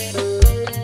Música